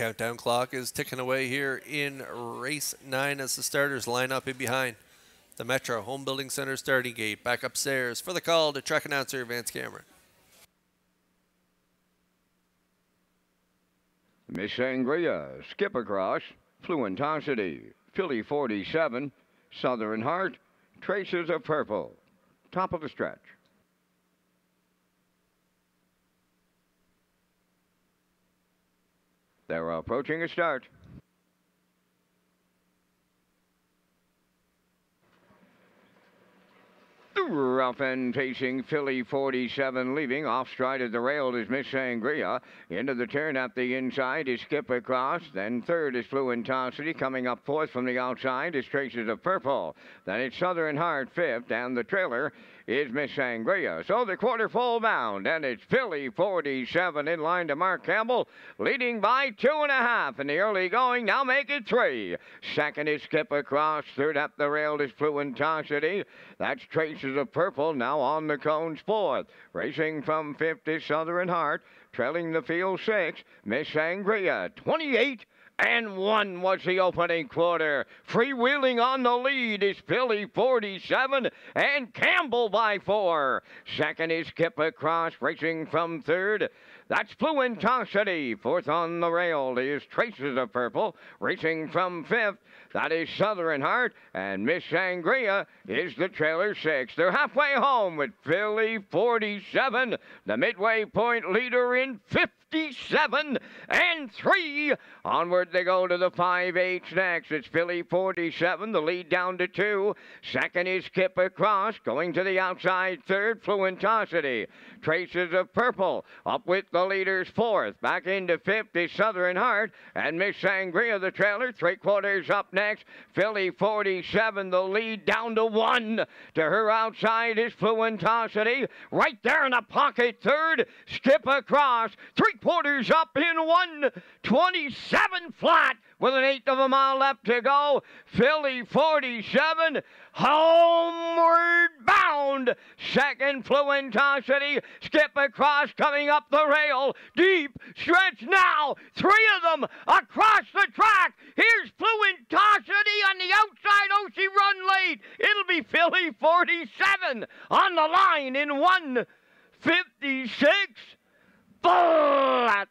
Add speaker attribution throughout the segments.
Speaker 1: countdown clock is ticking away here in race nine as the starters line up in behind the Metro Home Building Center starting gate. Back upstairs for the call to track announcer Vance Cameron.
Speaker 2: Miss Sangria, skip across, Fluentosity, Philly 47, Southern Heart, Traces of Purple. Top of the stretch. They're approaching a start. Rough and pacing Philly 47 leaving off stride of the rail is Miss Sangria. Into the turn at the inside is Skip Across. Then third is Fluentosity. Coming up fourth from the outside is Traces of Purple. Then it's Southern Heart fifth. And the trailer is Miss Sangria. So the quarter full bound, and it's Philly 47 in line to Mark Campbell, leading by two and a half in the early going. Now make it three. Second is Skip Across. Third up the rail is Fluentosity. That's Traces of Purple now on the cones fourth. Racing from fifth Southern Heart. Trailing the field six, Miss Sangria 28 and one was the opening quarter. Freewheeling on the lead is Philly 47 and Campbell by four. Second is Skip Across, racing from third. That's Fluentosity. Fourth on the rail is Traces of Purple, racing from fifth. That is Southern Heart, and Miss Sangria is the trailer six. They're halfway home with Philly 47, the midway point leader in 57 and 3. Onward they go to the 5 8 next. It's Philly 47, the lead down to 2. Second is Skip Across, going to the outside third, Fluentosity. Traces of Purple up with the leaders fourth. Back into fifth is Southern Heart, and Miss Sangria, the trailer, three quarters up next. Philly 47, the lead down to one. To her outside is Fluentosity. Right there in the pocket, third. Skip across. Three quarters up in one. 27 flat with an eighth of a mile left to go. Philly 47, homeward bound. Second Fluentosity, skip across, coming up the rail. Deep stretch now. Three of them across the track. Here's Fluentosity on the outside. Oh, she run late. It'll be Philly 47 on the line in 156. Flat.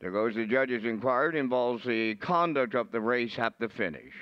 Speaker 2: There goes the judge's inquiry. It involves the conduct of the race at the finish.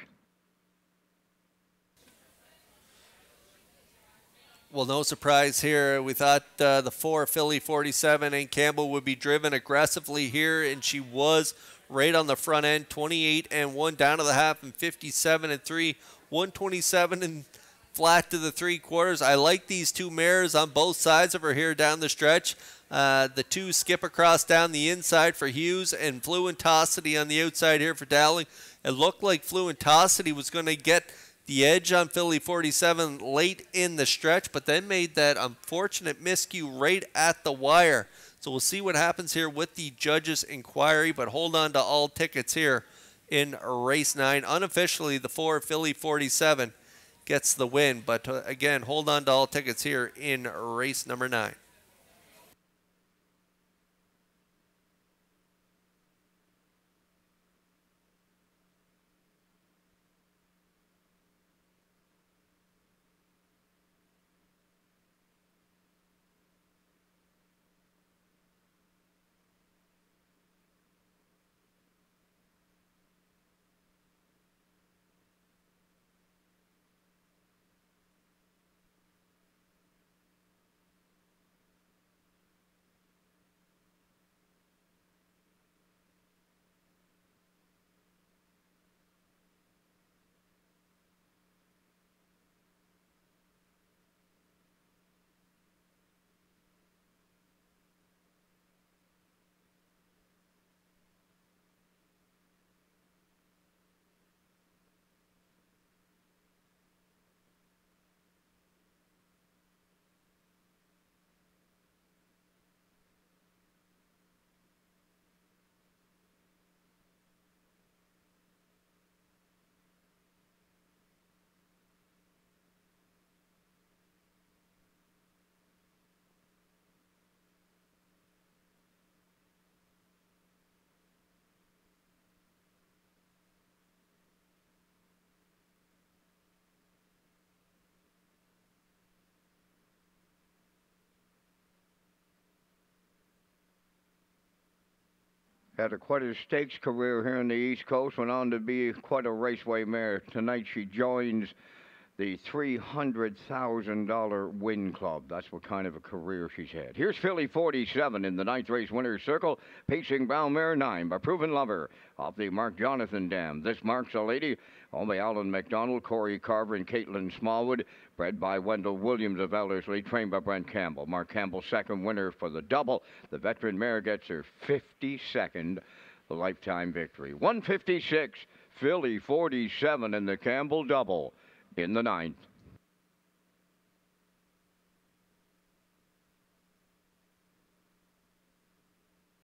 Speaker 1: Well, no surprise here. We thought uh, the four Philly 47 and Campbell would be driven aggressively here, and she was right on the front end 28 and 1 down to the half, and 57 and 3, 127 and flat to the three quarters. I like these two mares on both sides of her here down the stretch. Uh, the two skip across down the inside for Hughes and Fluentosity on the outside here for Dowling. It looked like Fluentosity was going to get the edge on Philly 47 late in the stretch, but then made that unfortunate miscue right at the wire. So we'll see what happens here with the judges' inquiry, but hold on to all tickets here in race nine. Unofficially, the four Philly 47 gets the win, but uh, again, hold on to all tickets here in race number nine.
Speaker 2: Had a, quite a stakes career here in the East Coast. Went on to be quite a raceway mare. Tonight she joins the $300,000 win club. That's what kind of a career she's had. Here's Philly 47 in the ninth race winner's circle, pacing Brown Mare 9 by Proven Lover off the Mark Jonathan Dam. This marks a lady on the Alan McDonald, Corey Carver, and Caitlin Smallwood, bred by Wendell Williams of Ellerslie, trained by Brent Campbell. Mark Campbell, second winner for the double. The veteran mare gets her 52nd lifetime victory. 156, Philly 47 in the Campbell double in the ninth.